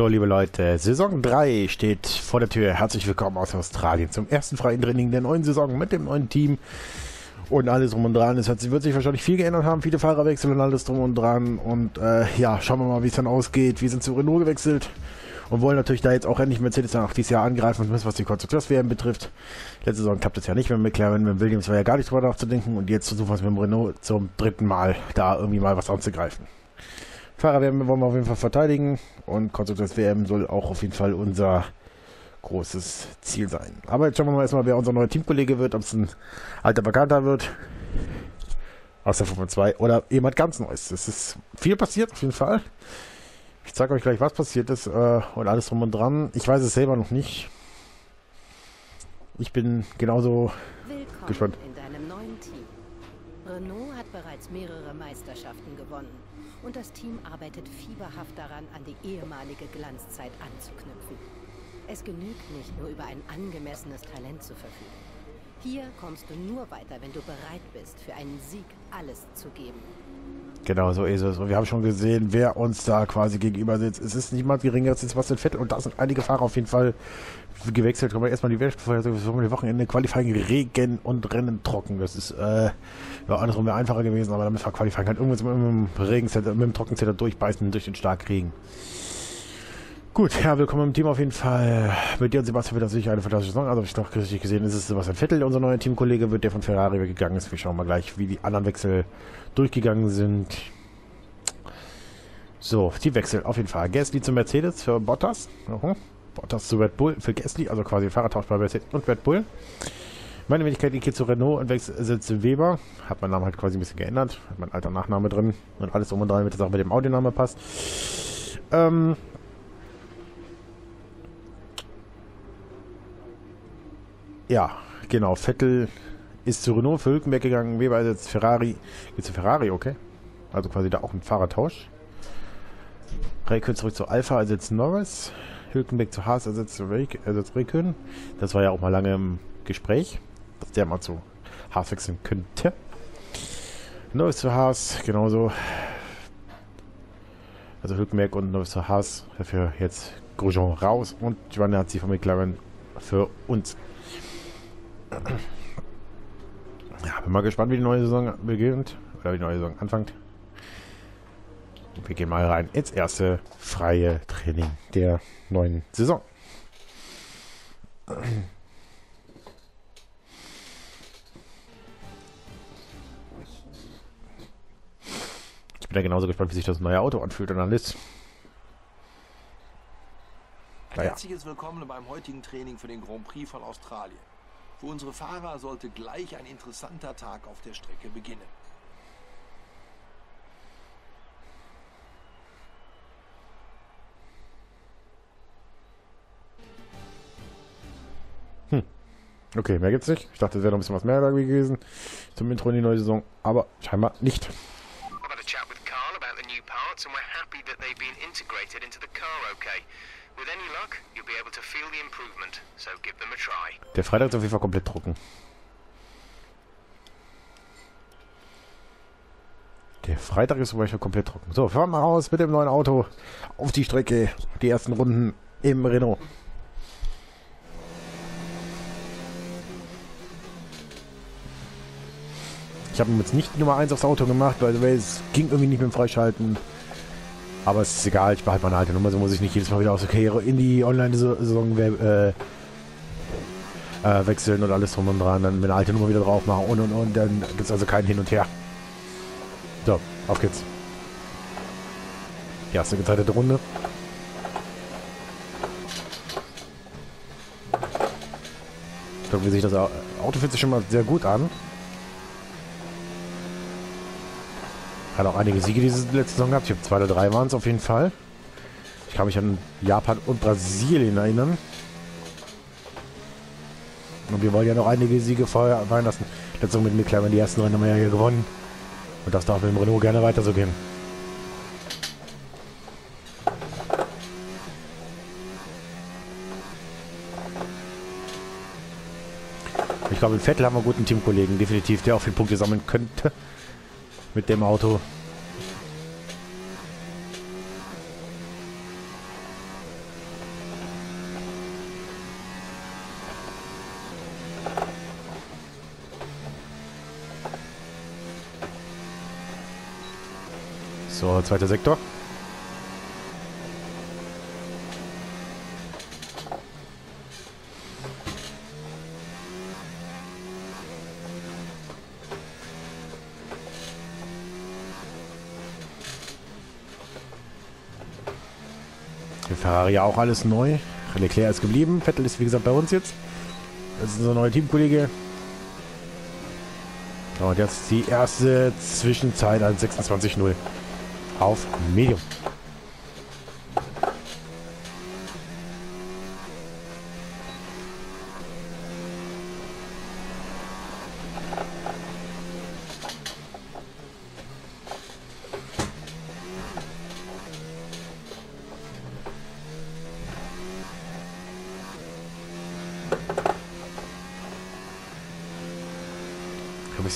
So, liebe Leute, Saison 3 steht vor der Tür. Herzlich willkommen aus Australien zum ersten freien Training der neuen Saison mit dem neuen Team und alles drum und dran. Es hat, wird sich wahrscheinlich viel geändert haben, viele Fahrerwechsel und alles drum und dran. Und äh, ja, schauen wir mal, wie es dann ausgeht. Wir sind zu Renault gewechselt und wollen natürlich da jetzt auch endlich Mercedes dann auch dieses Jahr angreifen, zumindest was die Konstrukteurs-WM betrifft. Letzte Saison klappt es ja nicht mit McLaren, mit Williams war ja gar nicht drüber nachzudenken und jetzt versuchen wir es mit dem Renault zum dritten Mal da irgendwie mal was anzugreifen. Fahrer WM wollen wir auf jeden Fall verteidigen und Konstrukteurs WM soll auch auf jeden Fall unser großes Ziel sein. Aber jetzt schauen wir mal erstmal, wer unser neuer Teamkollege wird, ob es ein alter Bekannter wird aus der Formel 2 oder jemand ganz Neues. Es ist viel passiert auf jeden Fall. Ich zeige euch gleich, was passiert ist äh, und alles drum und dran. Ich weiß es selber noch nicht. Ich bin genauso Willkommen gespannt. in deinem neuen Team. Renault hat bereits mehrere Meisterschaften gewonnen und das Team arbeitet fieberhaft daran, an die ehemalige Glanzzeit anzuknüpfen. Es genügt nicht nur über ein angemessenes Talent zu verfügen. Hier kommst du nur weiter, wenn du bereit bist, für einen Sieg alles zu geben. Genau, so ist es. Und wir haben schon gesehen, wer uns da quasi gegenüber sitzt. Es ist niemand geringer als Sebastian Vettel und da sind einige Fahrer auf jeden Fall gewechselt. Wir erstmal die Wettervorhersage die Wochenende Qualifying Regen und Rennen trocken. Das ist äh, ja, andersrum wäre einfacher gewesen, aber damit war Qualifying halt irgendwas mit dem Regenzetter, mit dem Trockenzetter durchbeißen durch den Starkregen. Gut, ja, willkommen im Team auf jeden Fall. Mit dir und Sebastian wird das sicher eine fantastische Saison. Also, ich doch richtig gesehen, ist es Sebastian Vettel, unser neuer Teamkollege, wird der von Ferrari weggegangen ist. Wir schauen mal gleich, wie die anderen Wechsel durchgegangen sind. So, die Wechsel auf jeden Fall. Gasly zu Mercedes für Bottas. Mhm. Bottas zu Red Bull für Gasly, also quasi Fahrertausch bei Mercedes und Red Bull. Meine Wenigkeit geht zu Renault und wechselt zu Weber. Hat mein Name halt quasi ein bisschen geändert. Hat mein alter Nachname drin und alles um und dran, damit das auch mit dem Audioname passt. Ähm, Ja, genau. Vettel ist zu Renault für Hülkenberg gegangen. Weber ist jetzt Ferrari. Geht zu Ferrari, okay. Also quasi da auch ein Fahrertausch. Raikön zurück zu Alpha, ersetzt Norris. Hülkenberg zu Haas, ersetzt, Raik ersetzt Raikön. Das war ja auch mal lange im Gespräch, dass der mal zu Haas wechseln könnte. Norris zu Haas, genauso. Also Hülkenberg und Norris zu Haas. Dafür jetzt Grosjean raus und Giovanni von McLaren für uns. Ja, bin mal gespannt, wie die neue Saison beginnt. Oder wie die neue Saison anfängt. Wir gehen mal rein ins erste freie Training der neuen Saison. Ich bin ja genauso gespannt, wie sich das neue Auto anfühlt und alles. Naja. Herzliches Willkommen beim heutigen Training für den Grand Prix von Australien. Für unsere Fahrer sollte gleich ein interessanter Tag auf der Strecke beginnen. Okay, mehr gibt's nicht. Ich dachte, es wäre noch ein bisschen was mehr gewesen zum Intro in die neue Saison, aber scheinbar nicht. I've had a chat with Carl about the new parts and we're happy that they've been integrated into the car okay. Der Freitag ist auf jeden Fall komplett trocken. Der Freitag ist zum Beispiel komplett trocken. So, fahren wir raus mit dem neuen Auto auf die Strecke. Die ersten Runden im Renault. Ich habe jetzt nicht Nummer 1 aufs Auto gemacht, weil es ging irgendwie nicht mit dem Freischalten. Aber es ist egal, ich behalte meine alte Nummer, so muss ich nicht jedes Mal wieder aus der Karriere in die Online-Saison äh, äh, wechseln und alles drum und dran, dann meine alte Nummer wieder drauf machen und und und, dann gibt es also kein Hin und Her. So, auf geht's. Die erste gezeitete Runde. Ich glaube, wie sich das Auto fühlt sich schon mal sehr gut an. Hat auch einige Siege diese letzte Saison gehabt. Ich habe zwei oder drei waren es auf jeden Fall. Ich kann mich an Japan und Brasilien erinnern. Und wir wollen ja noch einige Siege vorher fallen lassen. Letzte Saison mit McLaren die ersten Rennen haben wir ja hier gewonnen. Und das darf mit dem Renault gerne weiter so gehen. Ich glaube, in Vettel haben wir einen guten Teamkollegen, definitiv, der auch viele Punkte sammeln könnte mit dem Auto. So, zweiter Sektor. Der Ferrari auch alles neu. Leclerc ist geblieben. Vettel ist wie gesagt bei uns jetzt. Das ist unser neuer Teamkollege. Und jetzt die erste Zwischenzeit an 26.0 auf Medium.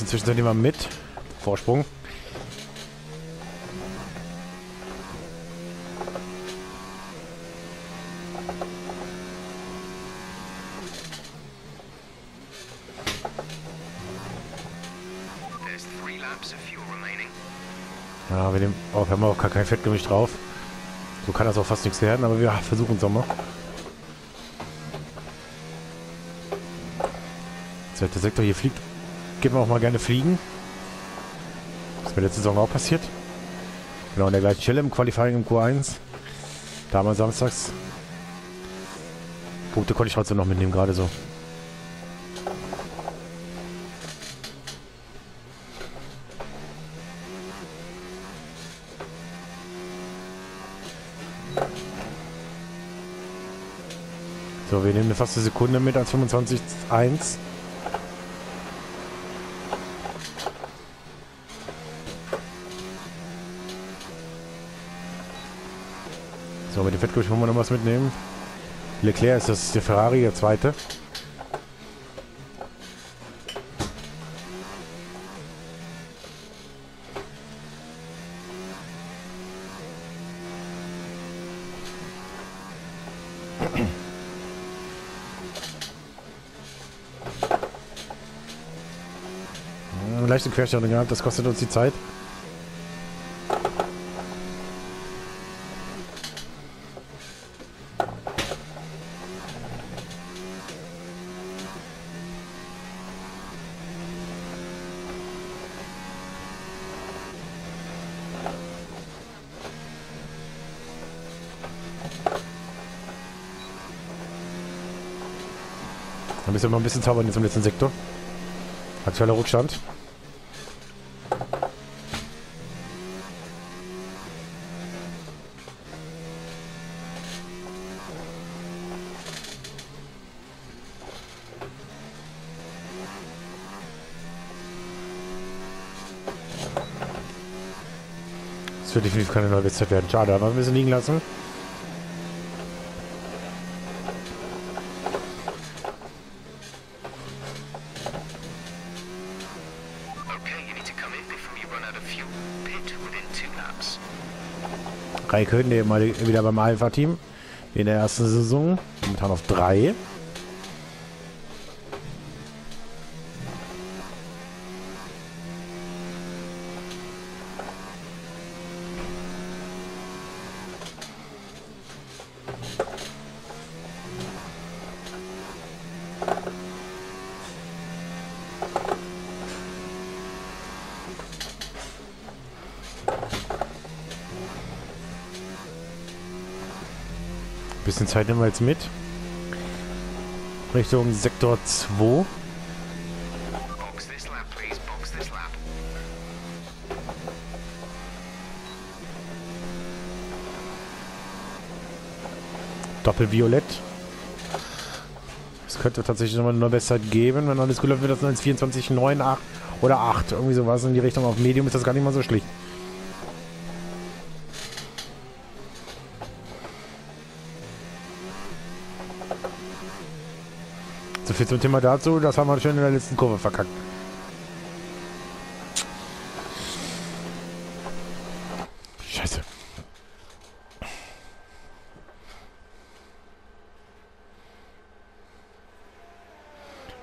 Bisschen zwischendurch immer mit. Vorsprung. Ja, wir nehmen auch, wir haben auch gar kein Fettgemisch drauf. So kann das auch fast nichts werden, aber wir versuchen es nochmal. Zweiter Sektor hier fliegt. Geht man auch mal gerne fliegen. Das ist mir letzte Saison auch passiert. Genau, an der gleichen Stelle im Qualifying im Q1. Damals samstags. Punkte konnte ich trotzdem noch mitnehmen, gerade so. So, wir nehmen fast eine Sekunde mit als 25.1. So, mit dem Fettgewicht wollen wir noch was mitnehmen. Leclerc ist das der Ferrari, der zweite. Eine leichte Querstellung gehabt, das kostet uns die Zeit. Müssen wir mal ein bisschen zaubern jetzt im letzten Sektor. Aktueller Rückstand. Das wird definitiv keine neue Bestzeit werden. Schade, aber wir müssen liegen lassen. Raikön, der mal wieder beim Alpha-Team. In der ersten Saison. Momentan auf 3. Bisschen Zeit nehmen wir jetzt mit. Richtung Sektor 2. Box this lap, please. Box this lap. Doppelviolett. Es könnte tatsächlich nochmal eine Bestzeit geben. Wenn alles läuft, wird das 1,24, 9, 8 oder 8. Irgendwie sowas in die Richtung. Auf Medium ist das gar nicht mal so schlecht. Viel zum Thema dazu. Das haben wir schön in der letzten Kurve verkackt. Scheiße.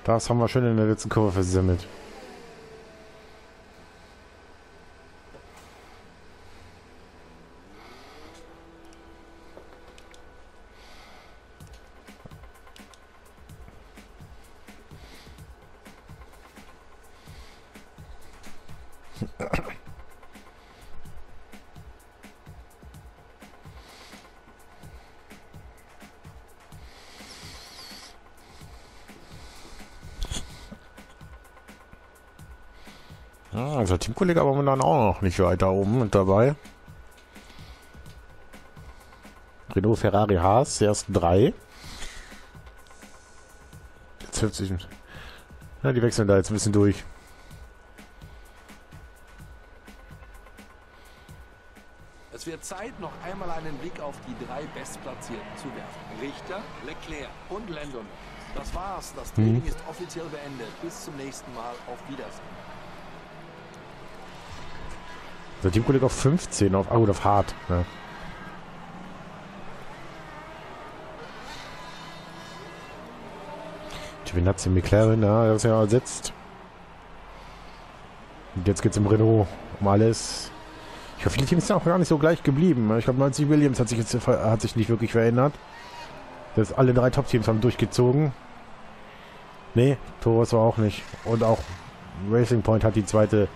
Das haben wir schön in der letzten Kurve versemmelt. Teamkollege aber momentan auch noch nicht weiter oben mit dabei. Renault, Ferrari, Haas, die ersten drei. Jetzt hilft sich. Ja, die wechseln da jetzt ein bisschen durch. Es wird Zeit, noch einmal einen Blick auf die drei Bestplatzierten zu werfen. Richter, Leclerc und Landon. Das war's. Das Training ist offiziell beendet. Bis zum nächsten Mal. Auf Wiedersehen. Der Teamkollege auf 15, auf, oh, auf hart. Ja. Giovinazzi McLaren, ja, er ist ja ersetzt. Und jetzt geht's im Renault um alles. Ich hoffe, die Teams sind auch gar nicht so gleich geblieben. Ich glaube, 90 Williams hat sich jetzt hat sich nicht wirklich verändert. Das alle drei Top-Teams haben durchgezogen. Nee, Torres war auch nicht. Und auch Racing Point hat die zweite.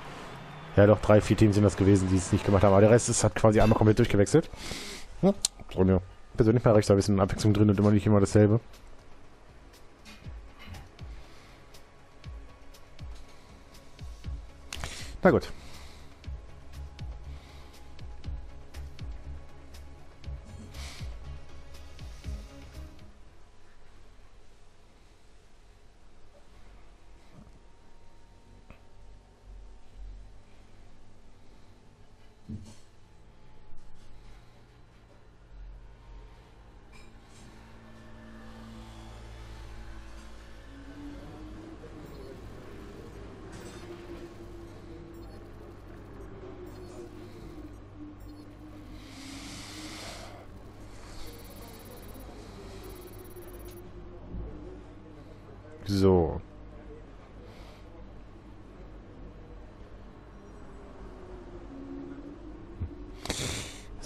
Ja, doch, drei, vier Teams sind das gewesen, die es nicht gemacht haben. Aber der Rest ist, hat quasi einmal komplett durchgewechselt. Hm. Und ja, persönlich mal recht, da ein bisschen Abwechslung drin und immer nicht immer dasselbe. Na gut.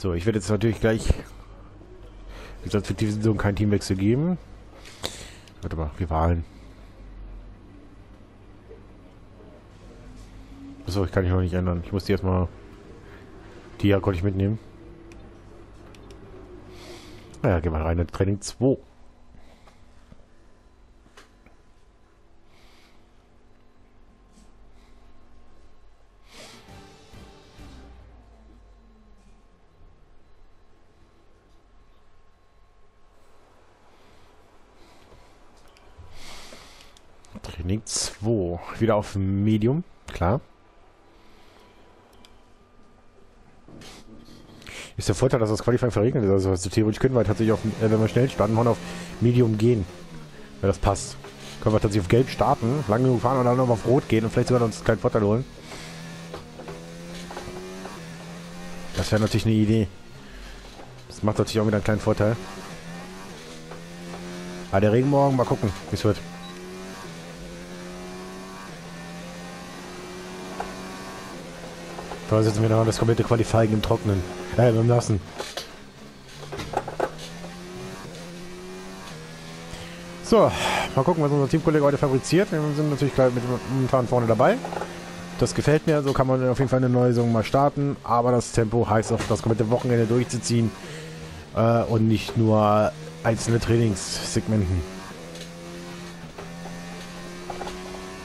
So, ich werde jetzt natürlich gleich, wie gesagt, für diese Saison keinen Teamwechsel geben. Warte mal, Rivalen. Achso, ich kann ich noch nicht ändern. Ich muss die erstmal. Die ja konnte ich mitnehmen. Naja, gehen wir rein in Training 2. Wieder auf Medium, klar. Ist der Vorteil, dass das Qualifying verregnet ist. Also, theoretisch können wir tatsächlich auf, äh, wenn wir schnell starten, wollen auf Medium gehen. Wenn das passt. Können wir tatsächlich auf Gelb starten, lang genug fahren und dann noch auf Rot gehen und vielleicht sogar uns keinen Vorteil holen. Das wäre natürlich eine Idee. Das macht natürlich auch wieder einen kleinen Vorteil. Aber der Regenmorgen, mal gucken, wie es wird. Da sitzen wir noch das komplette Qualifying im Trocknen. Äh, beim Nassen. So, mal gucken, was unser Teamkollege heute fabriziert. Wir sind natürlich gleich mit momentan vorne dabei. Das gefällt mir, so kann man auf jeden Fall eine neue Saison mal starten. Aber das Tempo heißt auch, das komplette Wochenende durchzuziehen. Äh, und nicht nur einzelne Trainingssegmenten.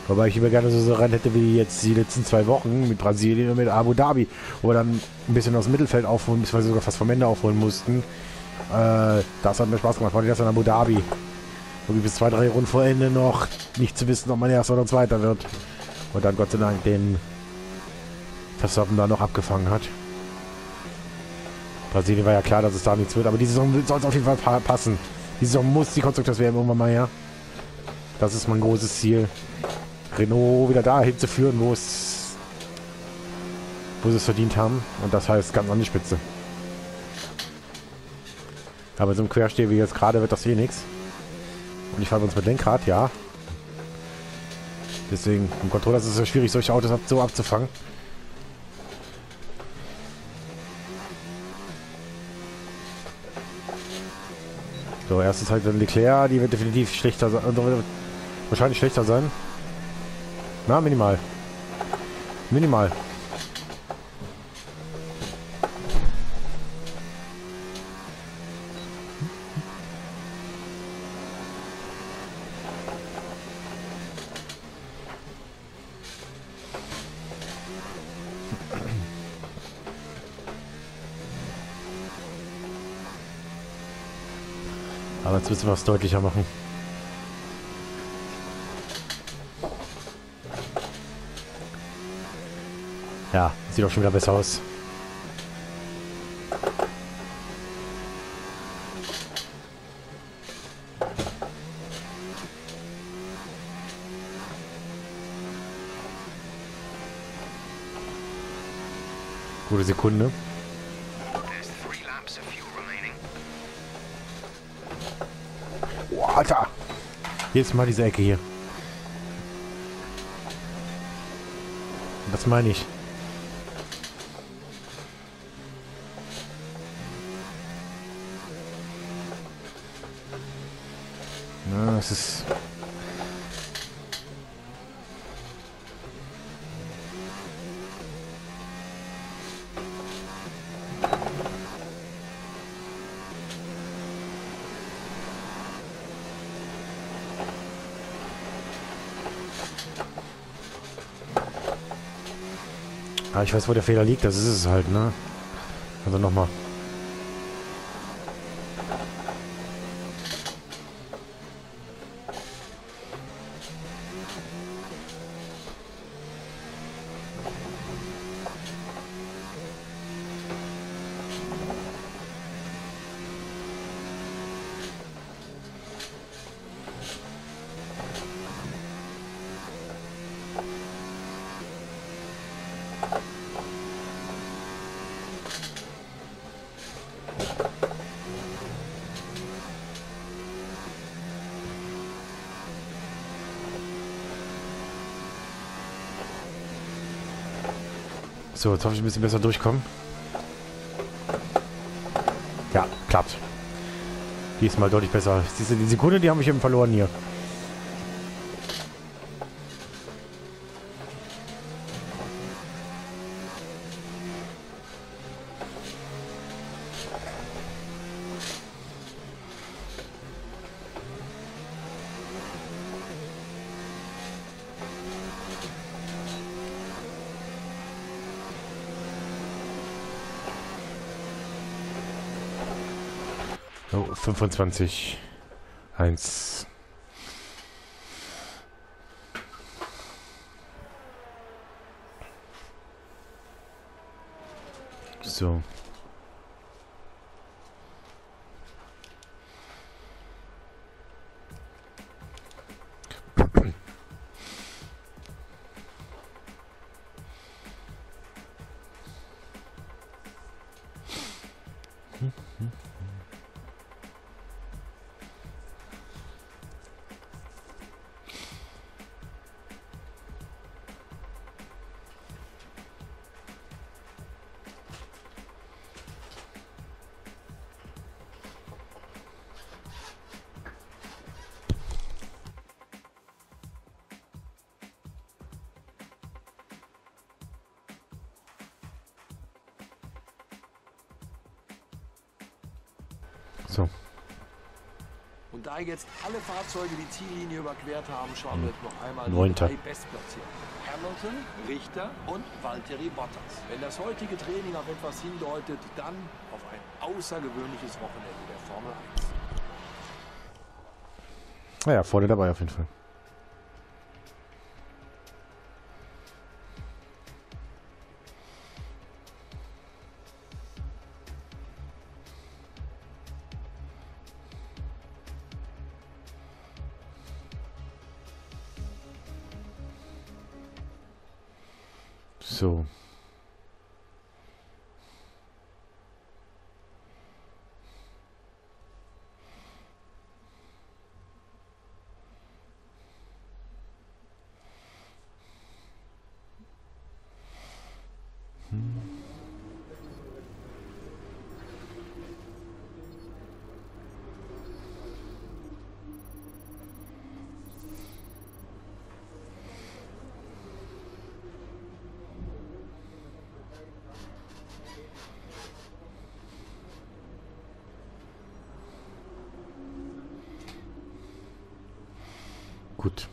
Wobei ich immer gerne so, rein hätte wie jetzt die letzten zwei Wochen mit Brasilien und mit Abu Dhabi, wo wir dann ein bisschen aus dem Mittelfeld aufholen, beziehungsweise sogar fast vom Ende aufholen mussten. Äh, das hat mir Spaß gemacht, vor allem das in Abu Dhabi. Irgendwie bis zwei, drei Runden vor Ende noch nicht zu wissen, ob man erster oder zweiter wird. Und dann Gott sei Dank den Verstappen da noch abgefangen hat. Brasilien war ja klar, dass es da nichts wird, aber die Saison soll es auf jeden Fall pa passen. Die Saison muss die Konstrukteurs-WM irgendwann mal her. Das ist mein großes Ziel. Renault wieder dahin zu führen, wo es wo sie es verdient haben. Und das heißt ganz an die Spitze. Aber so ein Quersteher wie jetzt gerade wird das eh nichts. Und ich fahre uns mit Lenkrad, ja. Deswegen, im Controller ist es ja schwierig, solche Autos so abzufangen. So, erstes halt dann Leclerc, die wird definitiv schlechter sein. Also wahrscheinlich schlechter sein. Na, minimal. Minimal. Aber jetzt müssen wir es deutlicher machen. Ja, sieht auch schon wieder besser aus. Gute Sekunde. Oh, Alter! Jetzt mal diese Ecke hier. Was meine ich? Na, es ist... Ah, ich weiß, wo der Fehler liegt. Das ist es halt, ne? Also nochmal. So, jetzt hoffe ich ein bisschen besser durchkommen. Ja, klappt. Diesmal deutlich besser. Die Sekunde, die haben wir eben verloren hier. So, 25. 1. So. So. Und da jetzt alle Fahrzeuge die Ziellinie überquert haben, schauen wir jetzt noch einmal Neunter. die drei Bestplatzierten. Hamilton, Richter und Valtteri Bottas. Wenn das heutige Training auf etwas hindeutet, dann auf ein außergewöhnliches Wochenende der Formel 1. Naja, vorne dabei auf jeden Fall. Gut.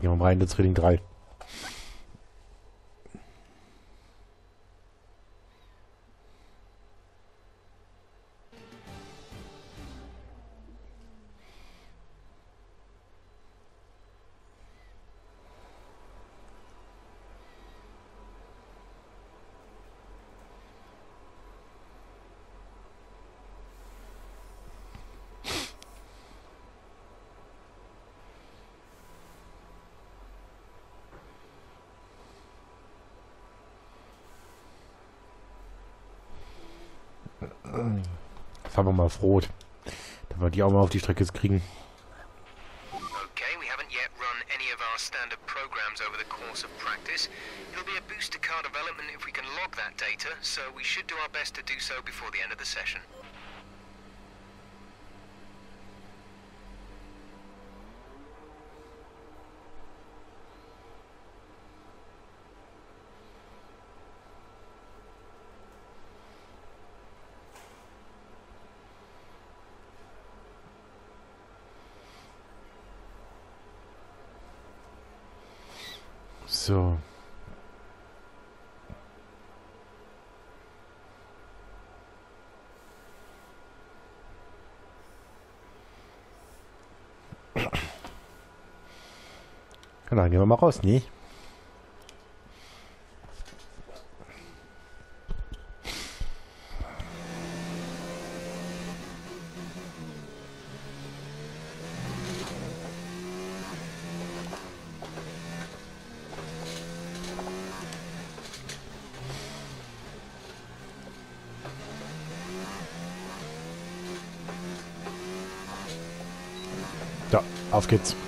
Gehen wir mal rein, das Training 3. Fahren wir mal auf Rot. Damit wir die auch mal auf die Strecke kriegen. Okay, we haven't yet run any of our standard programs over the course of practice. It'll be a boost to car development if we can log that data, so we should do our best to do so before the end of the session. So. Genau, dann gehen wir mal raus, ne? Ja, auf.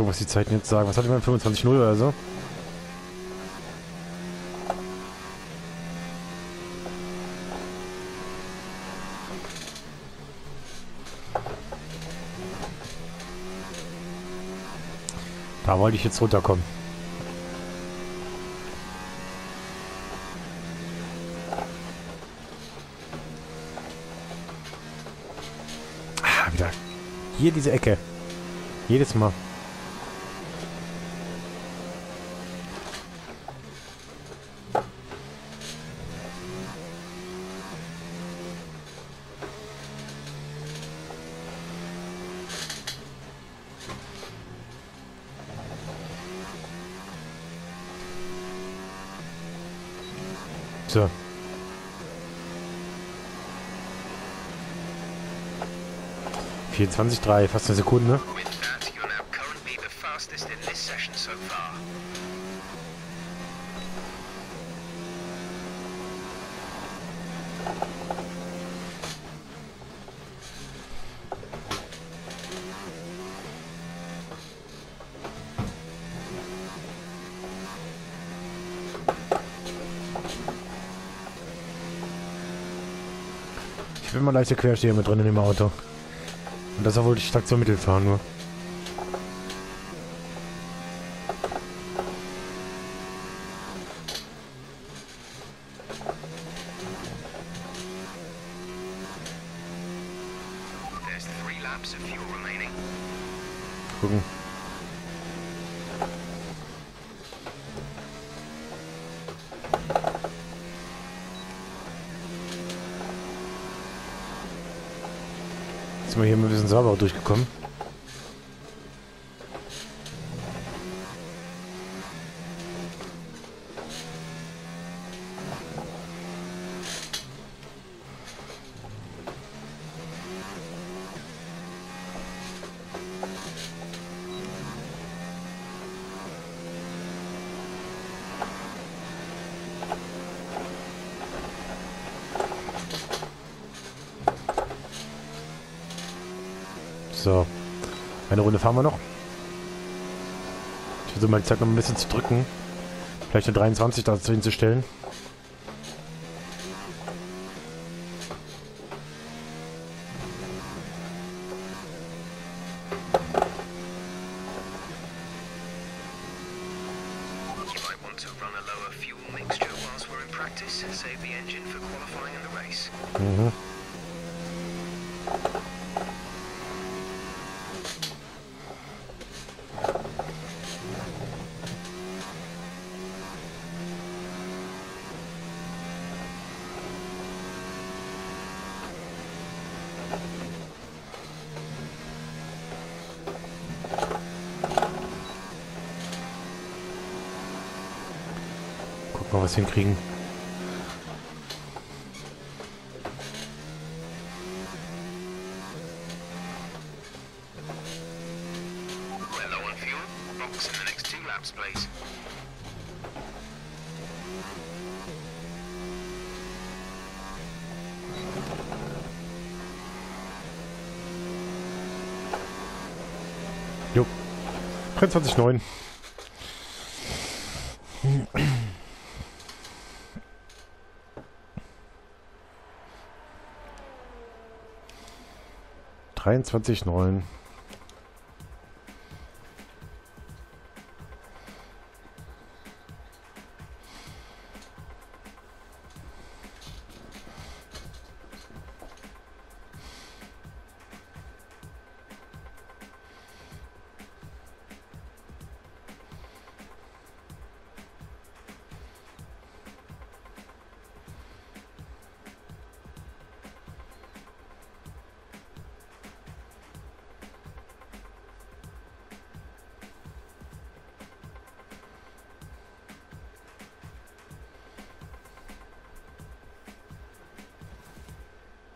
Gucken, was die Zeiten jetzt sagen. Was hatte man? 25.0 oder so? Da wollte ich jetzt runterkommen. Ah, wieder. Hier diese Ecke. Jedes Mal. 20,3, fast eine Sekunde. Ich bin mal leichte Quersteher mit drin in dem Auto. Und das wollte ich Traktion Mittel fahren nur. There's three laps of fuel remaining. Gucken. Jetzt sind wir hier mal ein bisschen sauber durchgekommen. So. Eine Runde fahren wir noch. Ich versuche mal die Zeit noch ein bisschen zu drücken. Vielleicht eine 23 dazu hinzustellen. You might want to run a lower fuel mixture whilst we're in practice. Save the engine for qualifying in the race. Mhm. Gucken wir, was wir hinkriegen. We're low on fuel. Box in the next two laps, please. Jo. 23,9. 23,9.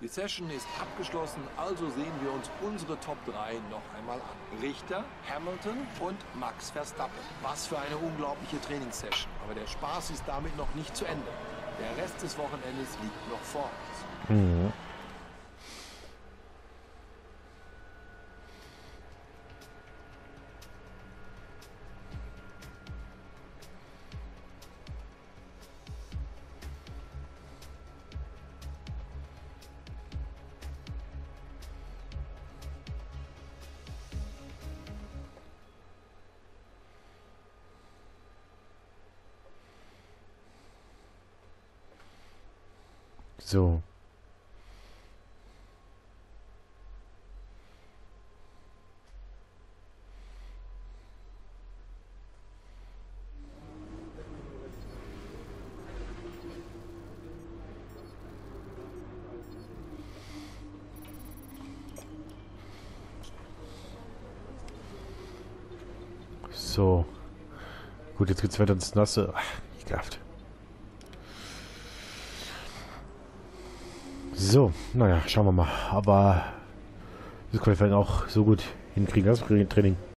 Die Session ist abgeschlossen, also sehen wir uns unsere Top 3 noch einmal an. Richter, Hamilton und Max Verstappen. Was für eine unglaubliche Trainingssession. Aber der Spaß ist damit noch nicht zu Ende. Der Rest des Wochenendes liegt noch vor uns. So. So. Gut, jetzt geht's weiter ins Nasse. Ach, ekelhaft. So, naja, schauen wir mal. Aber das können wir vielleicht auch so gut hinkriegen, das Training.